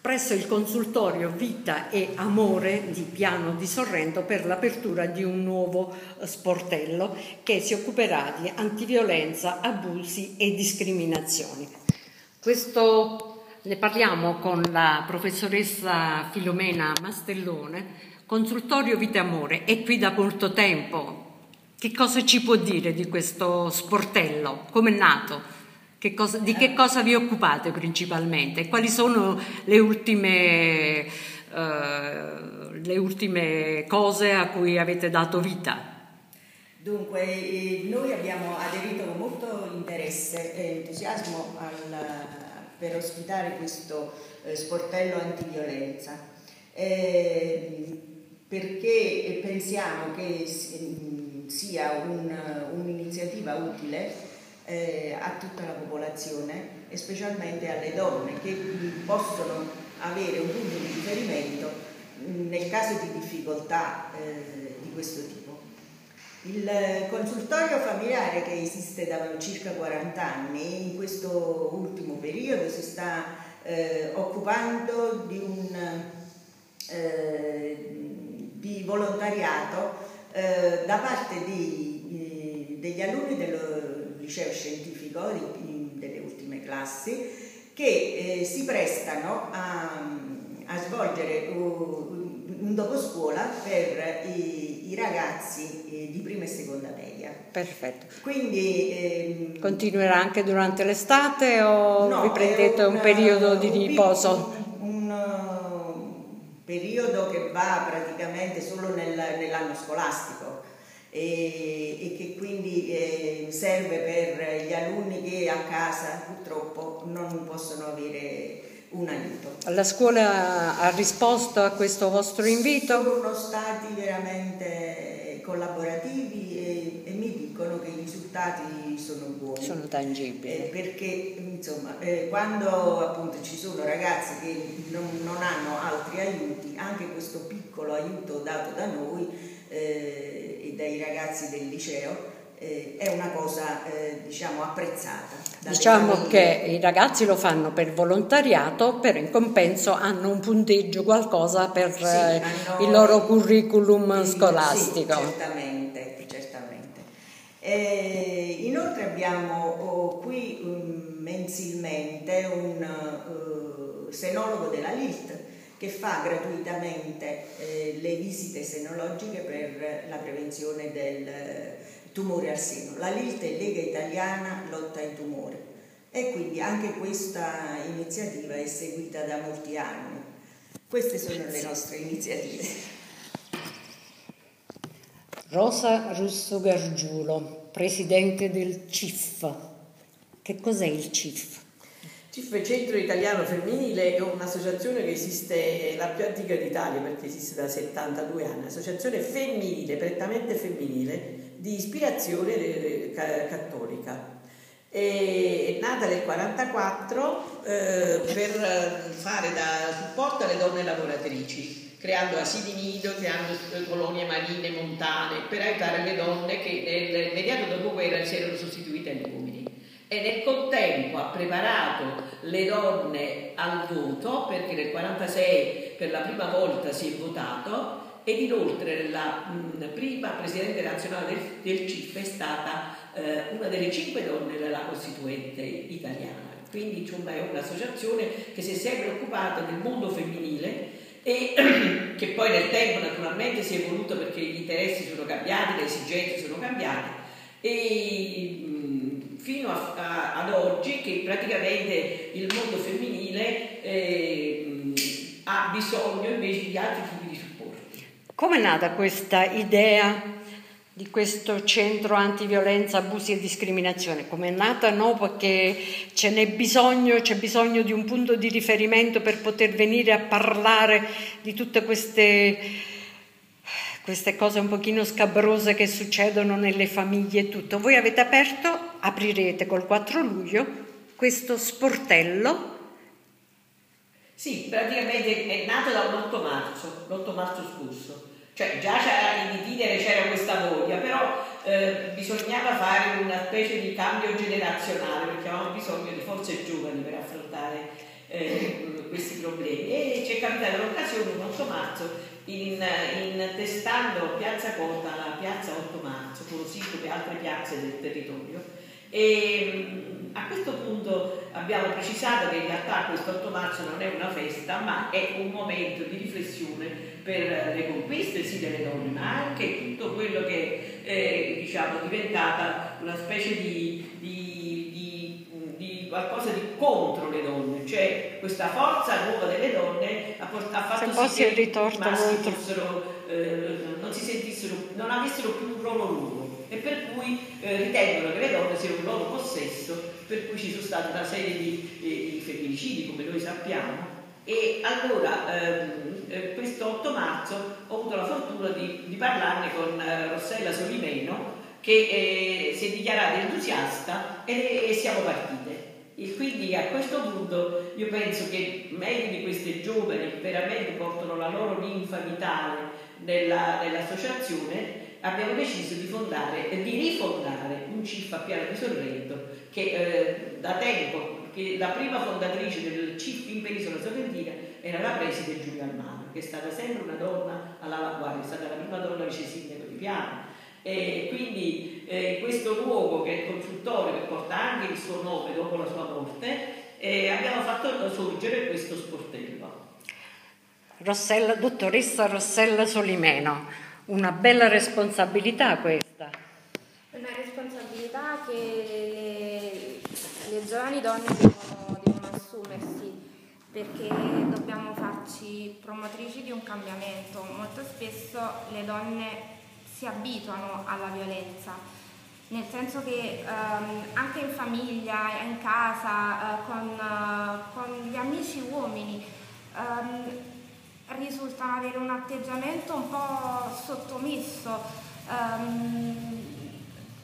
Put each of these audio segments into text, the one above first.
presso il consultorio Vita e Amore di Piano di Sorrento per l'apertura di un nuovo eh, sportello che si occuperà di antiviolenza, abusi e discriminazioni. Questo ne parliamo con la professoressa Filomena Mastellone. Consultorio Vita e Amore è qui da molto tempo. Che cosa ci può dire di questo sportello? Come è nato? Che cosa, di che cosa vi occupate principalmente? Quali sono le ultime, uh, le ultime cose a cui avete dato vita? Dunque, eh, noi abbiamo aderito con molto interesse e entusiasmo al, per ospitare questo eh, sportello antiviolenza, eh, perché pensiamo che sia un, un'iniziativa utile eh, a tutta la popolazione e specialmente alle donne che possono avere un punto di riferimento nel caso di difficoltà eh, di questo tipo. Il consultorio familiare che esiste da circa 40 anni in questo ultimo periodo si sta eh, occupando di un eh, di volontariato eh, da parte di, degli alunni dello liceo scientifico di, delle ultime classi che eh, si prestano a, a svolgere un, un dopo scuola per i, i ragazzi eh, di prima e seconda media. Perfetto. Quindi ehm, continuerà anche durante l'estate o no, vi prendete un, un, periodo di riposo? Un, un, periodo che va praticamente solo nel, nell'anno scolastico e, e che quindi eh, serve per gli alunni che a casa purtroppo non possono avere un aiuto. La scuola ha risposto a questo vostro invito? Sono stati veramente collaborativi e, e mi dicono che i risultati sono buoni. Sono tangibili. Eh, perché insomma eh, quando appunto ci sono ragazzi che non, non, hanno altri aiuti, anche questo piccolo aiuto dato da noi eh, dai ragazzi del liceo eh, è una cosa eh, diciamo apprezzata. Diciamo famiglie. che i ragazzi lo fanno per volontariato, però in compenso hanno un punteggio, qualcosa per sì, eh, il loro curriculum scolastico. Sì, certamente, certamente. Eh, inoltre abbiamo oh, qui um, mensilmente un uh, senologo della LILT che fa gratuitamente eh, le visite senologiche per la prevenzione del eh, tumore al seno. La LILT è Lega Italiana Lotta ai Tumori e quindi anche questa iniziativa è seguita da molti anni. Queste sono le nostre iniziative. Rosa Russo Gargiulo, presidente del CIF. Che cos'è il CIF? CIF Centro Italiano Femminile è un'associazione che esiste, è la più antica d'Italia perché esiste da 72 anni, associazione femminile, prettamente femminile, di ispirazione cattolica. È nata nel 1944 eh, per fare da supporto alle donne lavoratrici, creando asili nido, creando colonie marine, montane, per aiutare le donne che nell'immediato dopoguerra si erano sostituite agli uomini e nel contempo ha preparato le donne al voto perché nel 1946 per la prima volta si è votato ed inoltre la mh, prima presidente nazionale del, del CIF è stata eh, una delle cinque donne della Costituente italiana. Quindi insomma, è un'associazione che si è sempre occupata del mondo femminile e che poi nel tempo naturalmente si è evoluto perché gli interessi sono cambiati, le esigenze sono cambiate e fino a, a, ad oggi che praticamente il mondo femminile eh, ha bisogno invece di altri tipi di supporti. Come è nata questa idea di questo centro antiviolenza, abusi e discriminazione? Come è nata? No, perché ce n'è bisogno, c'è bisogno di un punto di riferimento per poter venire a parlare di tutte queste queste cose un pochino scabrose che succedono nelle famiglie e tutto. Voi avete aperto, aprirete col 4 luglio questo sportello. Sì, praticamente è nato dall'8 marzo, l'8 marzo scorso. Cioè già c'era in itinere, c'era questa voglia, però eh, bisognava fare una specie di cambio generazionale perché avevamo bisogno di forze giovani per affrontare eh, questi problemi. E è capitata l'occasione un 8 marzo in, in testando Piazza Corta alla Piazza 8 marzo, così come altre piazze del territorio. E, a questo punto abbiamo precisato che in realtà questo 8 marzo non è una festa, ma è un momento di riflessione per le conquiste sì delle donne, ma anche tutto quello che è diciamo, diventata una specie di, di, qualcosa di contro le donne, cioè questa forza nuova delle donne ha, port- ha fatto sì che i maschi fossero, eh, non si sentissero, non avessero più un ruolo loro e per cui eh, ritengono che le donne siano un loro possesso, per cui ci sono state una serie di, eh, di femminicidi, come noi sappiamo. E allora, ehm, eh, questo 8 marzo, ho avuto la fortuna di, di parlarne con eh, Rossella Solimeno, che eh, si è dichiarata entusiasta e, e siamo partite. E quindi a questo punto io penso che meglio di queste giovani che veramente portano la loro linfa vitale nella, nell'associazione, abbiamo deciso di, fondare, di rifondare un CIF a Piano di Sorrento che eh, da tempo, che la prima fondatrice del CIF in Penisola Sorrentina era la preside Giulia Almano, che è stata sempre una donna all'avanguardia, è stata la prima donna vice sindaco di Piano. E quindi eh, questo luogo che è il consultorio, che porta anche il suo nome dopo la sua morte, eh, abbiamo fatto sorgere questo sportello. Rossella, dottoressa Rossella Solimeno, una bella responsabilità questa. Una responsabilità che le giovani donne devono, devono assumersi perché dobbiamo farci promotrici di un cambiamento. Molto spesso le donne si abituano alla violenza, nel senso che ehm, anche in famiglia, in casa, eh, con, uh, con, gli amici uomini, ehm, risultano avere un atteggiamento un po' sottomesso, um,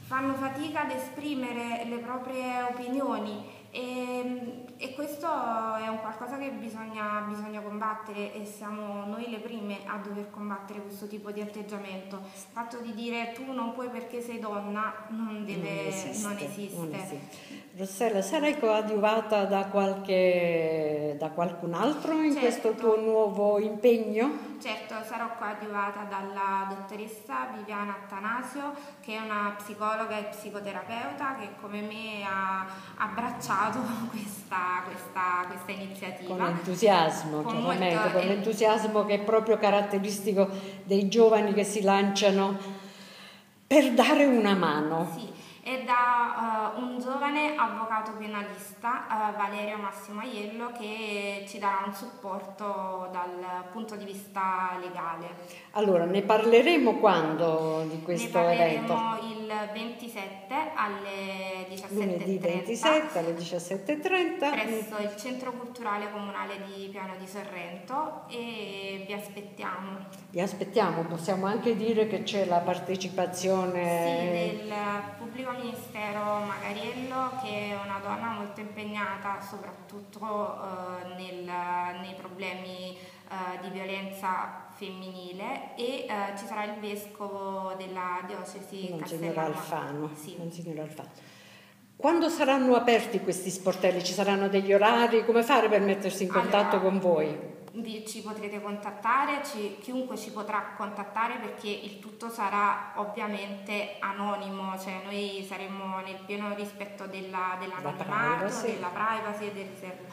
fanno fatica ad esprimere le proprie opinioni e, e, questo è un qualcosa che bisogna, bisogna, combattere e siamo noi le prime a dover combattere questo tipo di atteggiamento. Il fatto di dire tu non puoi perché sei donna non, deve, non esiste. Non esiste. Non esiste. Rossella, sarai coadiuvata da, qualche, da qualcun altro in certo. questo tuo nuovo impegno? Certo, sarò coadiuvata dalla dottoressa Viviana Attanasio, che è una psicologa e psicoterapeuta che come me ha abbracciato questa, questa, questa iniziativa. Con entusiasmo, con chiaramente, molto, con l'entusiasmo che è proprio caratteristico dei giovani che si lanciano per dare una mano. Sì e da uh, un giovane avvocato penalista, uh, Valerio Massimo Aiello, che ci darà un supporto dal punto di vista legale. Allora, ne parleremo quando di questo ne evento? Il 27 alle 17.30. Lunedì 27 alle 17.30. Presso il Centro Culturale Comunale di Piano di Sorrento e vi aspettiamo. Vi aspettiamo, possiamo anche dire che c'è la partecipazione sì, del pubblico ministero Magariello che è una donna molto impegnata soprattutto eh, nel, nei problemi eh, di violenza femminile e eh, ci sarà il vescovo della diocesi Monsignor Alfano. Sì. Alfano. Quando saranno aperti questi sportelli? Ci saranno degli orari? Come fare per mettersi in contatto allora, con voi? ci potrete contattare, ci, chiunque ci potrà contattare perché il tutto sarà ovviamente anonimo, cioè noi saremo nel pieno rispetto della, dell'anonimato, privacy. della privacy e del riservo.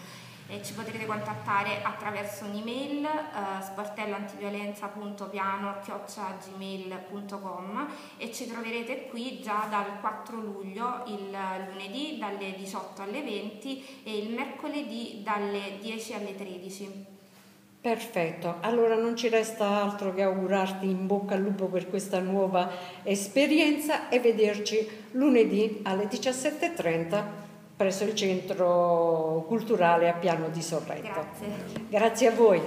E ci potrete contattare attraverso un'email uh, sportelloantiviolenza.piano.gmail.com e ci troverete qui già dal 4 luglio, il lunedì dalle 18 alle 20 e il mercoledì dalle 10 alle 13. Perfetto, allora non ci resta altro che augurarti in bocca al lupo per questa nuova esperienza e vederci lunedì alle 17.30 presso il centro culturale a Piano di Sorrento. Grazie. Grazie a voi.